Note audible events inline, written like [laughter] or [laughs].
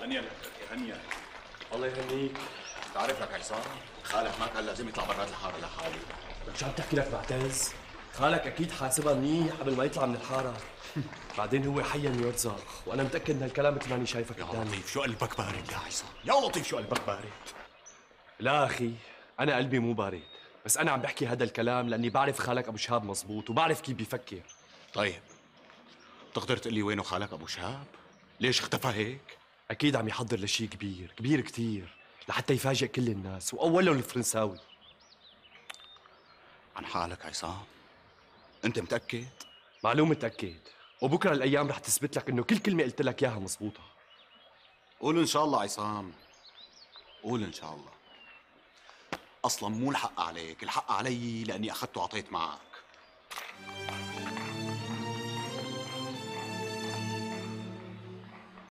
هنيا لك هنيا الله يهنيك. تعرف لك عصام؟ خالك ما كان لازم يطلع برات الحاره لحاله لك شو عم تحكي لك معتز؟ خالك أكيد حاسبها منيح قبل ما يطلع من الحارة. [laughs] بعدين هو حيا يرزق وأنا متأكد إن هالكلام مثل ماني شايفك يا قدامي. لطيف شو قلبك بارد يا عصام؟ يا لطيف شو قلبك بارد؟ لا أخي أنا قلبي مو بارد بس أنا عم بحكي هذا الكلام لأني بعرف خالك أبو شهاب مزبوط وبعرف كيف بيفكر. طيب بتقدر تقول لي وينه خالك أبو شهاب؟ ليش اختفى هيك؟ أكيد عم يحضر لشيء كبير كبير كتير لحتى يفاجئ كل الناس واولهم الفرنساوي. عن حالك عصام؟ أنت متأكد؟ معلوم متأكد. وبكرة الأيام رح تثبت لك إنه كل كلمة قلت لك إياها مزبوطة. قول إن شاء الله عصام. قول إن شاء الله. أصلا مو الحق عليك الحق علي لأني اخذت وعطيت معك.